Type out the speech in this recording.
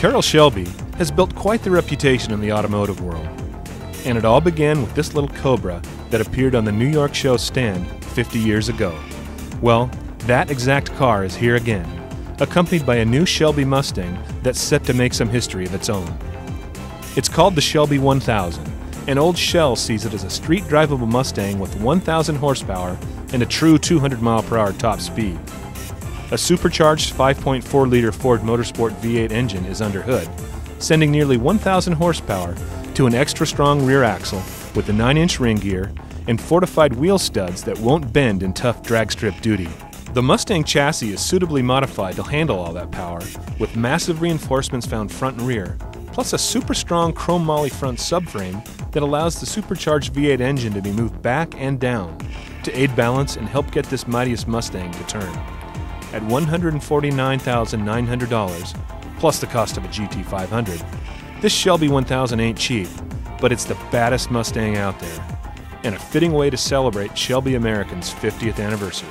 Carroll Shelby has built quite the reputation in the automotive world. And it all began with this little Cobra that appeared on the New York show stand 50 years ago. Well, that exact car is here again, accompanied by a new Shelby Mustang that's set to make some history of its own. It's called the Shelby 1000, and Old Shell sees it as a street drivable Mustang with 1,000 horsepower and a true 200 mile per hour top speed. A supercharged 5.4 liter Ford Motorsport V8 engine is under hood, sending nearly 1,000 horsepower to an extra strong rear axle with a 9 inch ring gear and fortified wheel studs that won't bend in tough drag strip duty. The Mustang chassis is suitably modified to handle all that power, with massive reinforcements found front and rear, plus a super strong chrome moly front subframe that allows the supercharged V8 engine to be moved back and down to aid balance and help get this mightiest Mustang to turn. At $149,900, plus the cost of a GT500, this Shelby 1000 ain't cheap, but it's the baddest Mustang out there, and a fitting way to celebrate Shelby American's 50th anniversary.